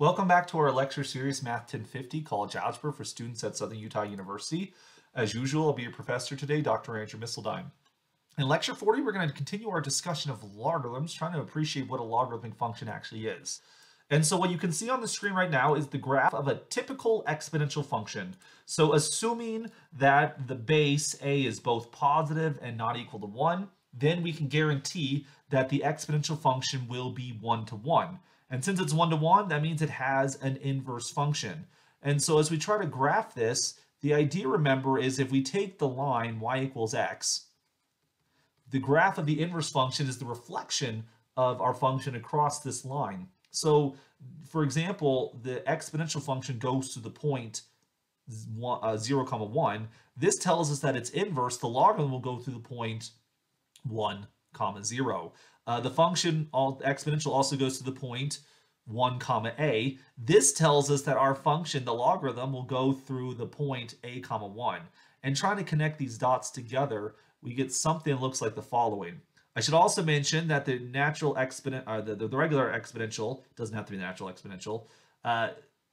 Welcome back to our lecture series, Math 1050, College Algebra for students at Southern Utah University. As usual, I'll be your professor today, Dr. Andrew Misseldine. In lecture 40, we're going to continue our discussion of logarithms, trying to appreciate what a logarithmic function actually is. And so what you can see on the screen right now is the graph of a typical exponential function. So assuming that the base a is both positive and not equal to 1, then we can guarantee that the exponential function will be 1 to 1. And since it's one to one, that means it has an inverse function. And so as we try to graph this, the idea, remember, is if we take the line y equals x, the graph of the inverse function is the reflection of our function across this line. So, for example, the exponential function goes to the point uh, 0, comma 1. This tells us that its inverse, the logarithm, will go through the point 1, comma 0. Uh, the function all, exponential also goes to the point 1 comma a. This tells us that our function, the logarithm, will go through the point a comma 1. And trying to connect these dots together, we get something that looks like the following. I should also mention that the natural exponent, uh, the, the, the regular exponential, doesn't have to be the natural exponential, uh,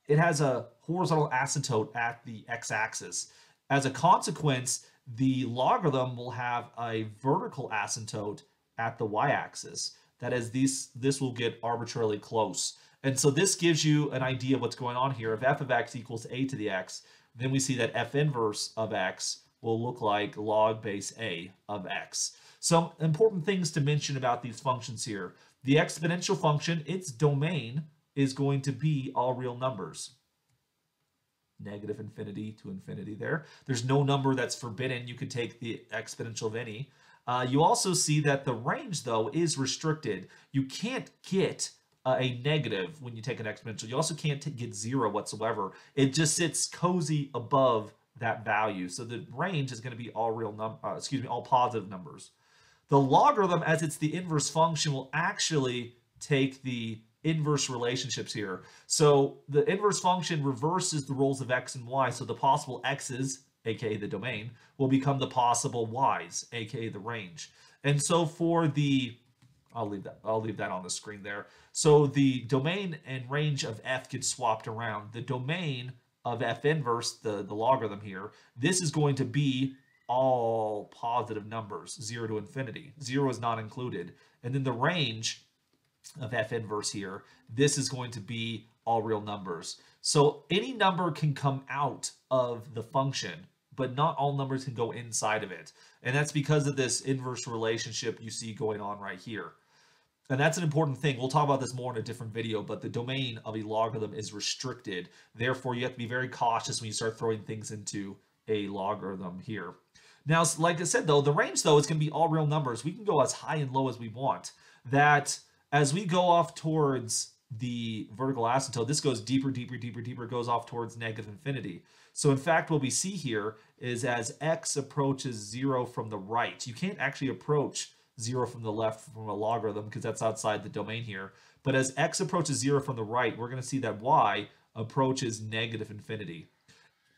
it has a horizontal asymptote at the x-axis. As a consequence, the logarithm will have a vertical asymptote at the y-axis. That is, these, this will get arbitrarily close. And so this gives you an idea of what's going on here. If f of x equals a to the x, then we see that f inverse of x will look like log base a of x. Some important things to mention about these functions here. The exponential function, its domain is going to be all real numbers. Negative infinity to infinity there. There's no number that's forbidden. You could take the exponential of any. Uh, you also see that the range, though, is restricted. You can't get uh, a negative when you take an exponential. You also can't get zero whatsoever. It just sits cozy above that value. So the range is going to be all real num uh, excuse me, all positive numbers. The logarithm, as it's the inverse function, will actually take the inverse relationships here. So the inverse function reverses the roles of x and y. So the possible x's aka the domain, will become the possible y's, aka the range. And so for the, I'll leave that, I'll leave that on the screen there. So the domain and range of f gets swapped around. The domain of f inverse, the, the logarithm here, this is going to be all positive numbers, 0 to infinity. 0 is not included. And then the range of f inverse here, this is going to be all real numbers. So any number can come out of the function but not all numbers can go inside of it. And that's because of this inverse relationship you see going on right here. And that's an important thing. We'll talk about this more in a different video, but the domain of a logarithm is restricted. Therefore, you have to be very cautious when you start throwing things into a logarithm here. Now, like I said, though, the range, though, is going to be all real numbers. We can go as high and low as we want. That as we go off towards the vertical asymptote, this goes deeper, deeper, deeper, deeper, goes off towards negative infinity. So in fact, what we see here is as x approaches zero from the right, you can't actually approach zero from the left from a logarithm because that's outside the domain here. But as x approaches zero from the right, we're going to see that y approaches negative infinity.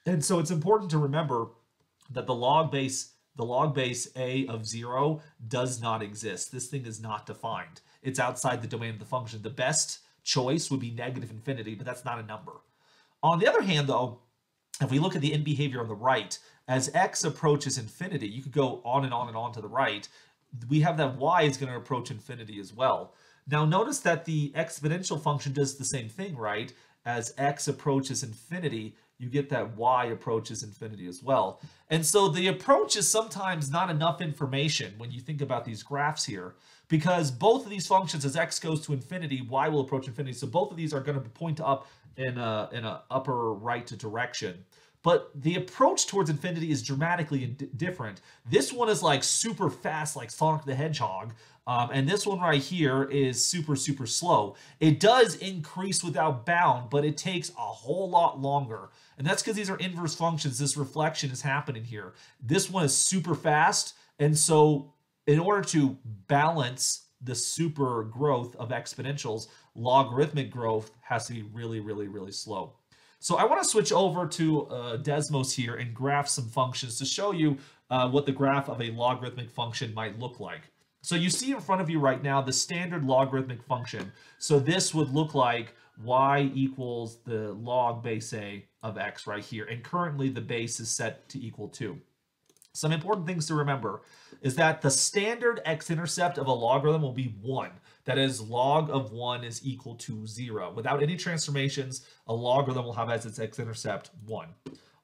And so it's important to remember that the log base the log base a of zero does not exist. This thing is not defined. It's outside the domain of the function. The best choice would be negative infinity, but that's not a number. On the other hand, though, if we look at the end behavior on the right, as x approaches infinity, you could go on and on and on to the right, we have that y is going to approach infinity as well. Now notice that the exponential function does the same thing, right? As x approaches infinity, you get that y approaches infinity as well. And so the approach is sometimes not enough information when you think about these graphs here, because both of these functions, as x goes to infinity, y will approach infinity. So both of these are going to point up in a, in a upper right direction. But the approach towards infinity is dramatically different. This one is like super fast, like Sonic the Hedgehog. Um, and this one right here is super, super slow. It does increase without bound, but it takes a whole lot longer. And that's because these are inverse functions. This reflection is happening here. This one is super fast. And so in order to balance the super growth of exponentials, logarithmic growth has to be really, really, really slow. So I want to switch over to uh, Desmos here and graph some functions to show you uh, what the graph of a logarithmic function might look like. So you see in front of you right now the standard logarithmic function. So this would look like y equals the log base a of x right here. And currently the base is set to equal 2. Some important things to remember is that the standard x-intercept of a logarithm will be 1. That is, log of 1 is equal to 0. Without any transformations, a logarithm will have as its x-intercept 1.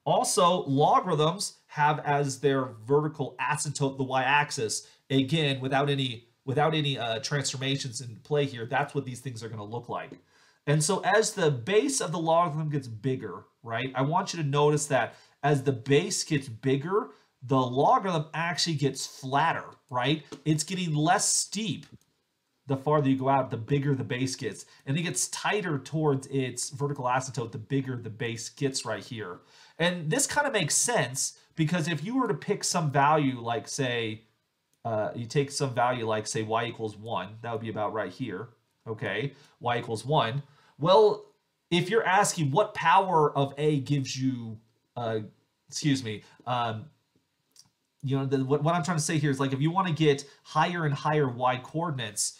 Also, logarithms have as their vertical asymptote the y-axis. Again, without any without any uh, transformations in play here, that's what these things are going to look like. And so as the base of the logarithm gets bigger, right, I want you to notice that as the base gets bigger, the logarithm actually gets flatter, right? It's getting less steep the farther you go out, the bigger the base gets. And it gets tighter towards its vertical asymptote the bigger the base gets right here. And this kind of makes sense because if you were to pick some value like, say, uh, you take some value like, say, y equals 1, that would be about right here, okay? y equals 1. Well, if you're asking what power of A gives you, uh, excuse me, um, you know, the, what, what I'm trying to say here is like if you want to get higher and higher y coordinates,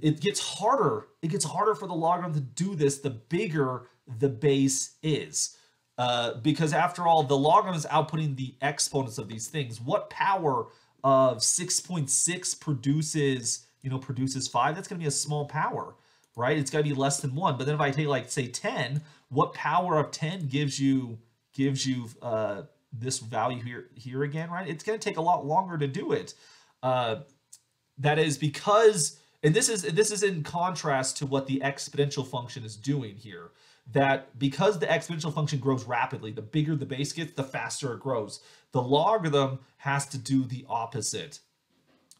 it gets harder. It gets harder for the logarithm to do this the bigger the base is. Uh, because after all, the logarithm is outputting the exponents of these things. What power of 6.6 produces, you know, produces 5? That's going to be a small power right? It's got to be less than one. But then if I take like say 10, what power of 10 gives you gives you uh, this value here here again, right? It's going to take a lot longer to do it. Uh, that is because, and this is this is in contrast to what the exponential function is doing here. That because the exponential function grows rapidly, the bigger the base gets, the faster it grows. The logarithm has to do the opposite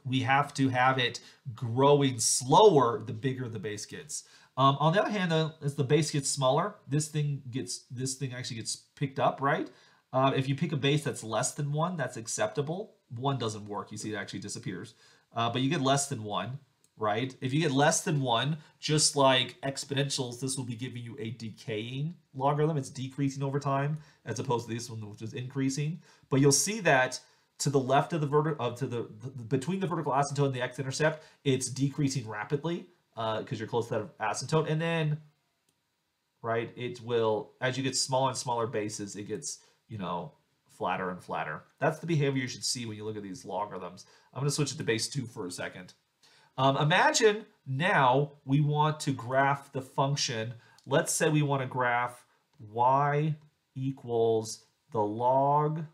we have to have it growing slower the bigger the base gets. Um, on the other hand, though, as the base gets smaller, this thing gets this thing actually gets picked up, right? Uh, if you pick a base that's less than one, that's acceptable. One doesn't work. You see, it actually disappears. Uh, but you get less than one, right? If you get less than one, just like exponentials, this will be giving you a decaying logarithm. It's decreasing over time, as opposed to this one, which is increasing. But you'll see that to the left of the vertical, uh, to the, the, between the vertical asymptote and the x-intercept, it's decreasing rapidly because uh, you're close to that asymptote. And then, right, it will, as you get smaller and smaller bases, it gets, you know, flatter and flatter. That's the behavior you should see when you look at these logarithms. I'm going to switch it to base 2 for a second. Um, imagine now we want to graph the function. Let's say we want to graph y equals the log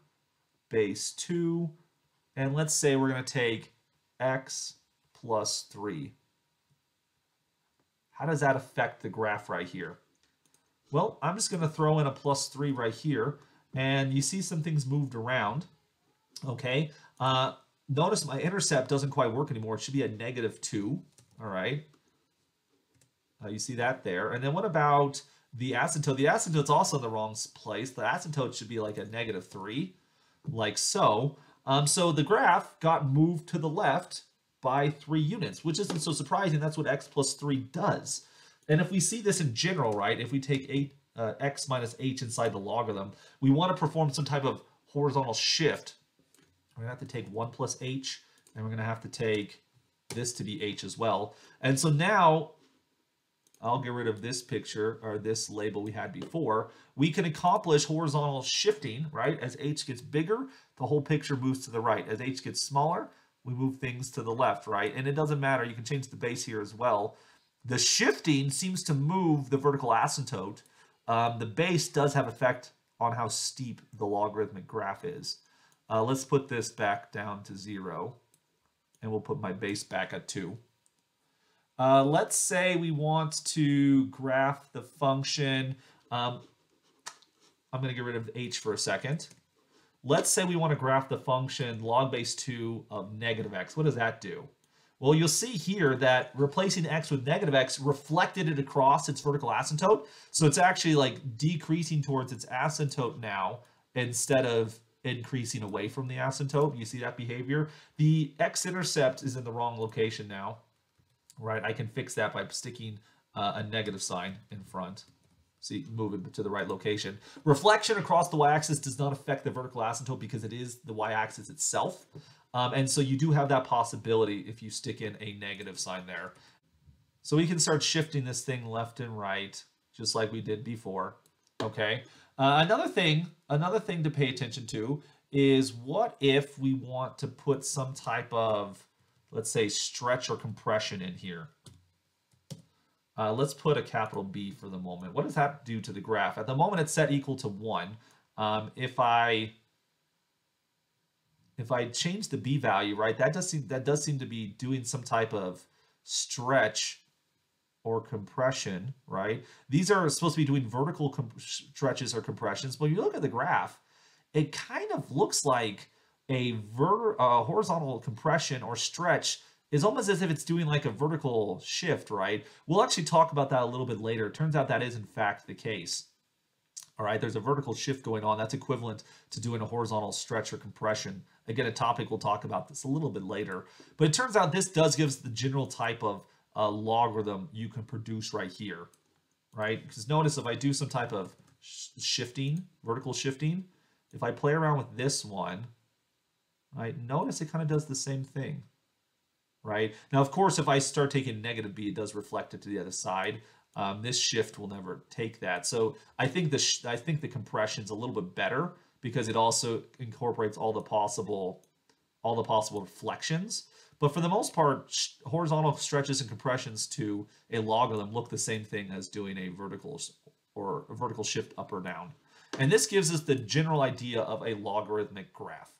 base 2. And let's say we're going to take x plus 3. How does that affect the graph right here? Well, I'm just going to throw in a plus 3 right here. And you see some things moved around. Okay. Uh, notice my intercept doesn't quite work anymore. It should be a negative 2. All right. Uh, you see that there. And then what about the asymptote? The asymptote's also in the wrong place. The asymptote should be like a negative 3 like so. Um, so the graph got moved to the left by three units, which isn't so surprising. That's what x plus 3 does. And if we see this in general, right, if we take 8 uh, x minus h inside the logarithm, we want to perform some type of horizontal shift. We're going to have to take 1 plus h, and we're going to have to take this to be h as well. And so now I'll get rid of this picture or this label we had before. We can accomplish horizontal shifting, right? As h gets bigger, the whole picture moves to the right. As h gets smaller, we move things to the left, right? And it doesn't matter. You can change the base here as well. The shifting seems to move the vertical asymptote. Um, the base does have effect on how steep the logarithmic graph is. Uh, let's put this back down to zero, and we'll put my base back at two. Uh, let's say we want to graph the function. Um, I'm going to get rid of h for a second. Let's say we want to graph the function log base 2 of negative x. What does that do? Well, you'll see here that replacing x with negative x reflected it across its vertical asymptote. So it's actually like decreasing towards its asymptote now instead of increasing away from the asymptote. You see that behavior? The x-intercept is in the wrong location now right? I can fix that by sticking uh, a negative sign in front. See, move it to the right location. Reflection across the y-axis does not affect the vertical asymptote because it is the y-axis itself. Um, and so you do have that possibility if you stick in a negative sign there. So we can start shifting this thing left and right, just like we did before. Okay. Uh, another thing, another thing to pay attention to is what if we want to put some type of, let's say, stretch or compression in here. Uh, let's put a capital B for the moment. What does that do to the graph? At the moment, it's set equal to 1. Um, if I if I change the B value, right, that does seem that does seem to be doing some type of stretch or compression, right? These are supposed to be doing vertical stretches or compressions, but you look at the graph, it kind of looks like a ver uh, horizontal compression or stretch is almost as if it's doing like a vertical shift, right? We'll actually talk about that a little bit later. It turns out that is in fact the case. All right, there's a vertical shift going on. That's equivalent to doing a horizontal stretch or compression. Again, a topic we'll talk about this a little bit later. But it turns out this does give us the general type of uh, logarithm you can produce right here, right? Because notice if I do some type of sh shifting, vertical shifting, if I play around with this one, right, notice it kind of does the same thing, right? Now, of course, if I start taking negative b, it does reflect it to the other side. Um, this shift will never take that. So I think the I think the compression is a little bit better because it also incorporates all the possible all the possible reflections. But for the most part, horizontal stretches and compressions to a logarithm look the same thing as doing a vertical or a vertical shift up or down. And this gives us the general idea of a logarithmic graph.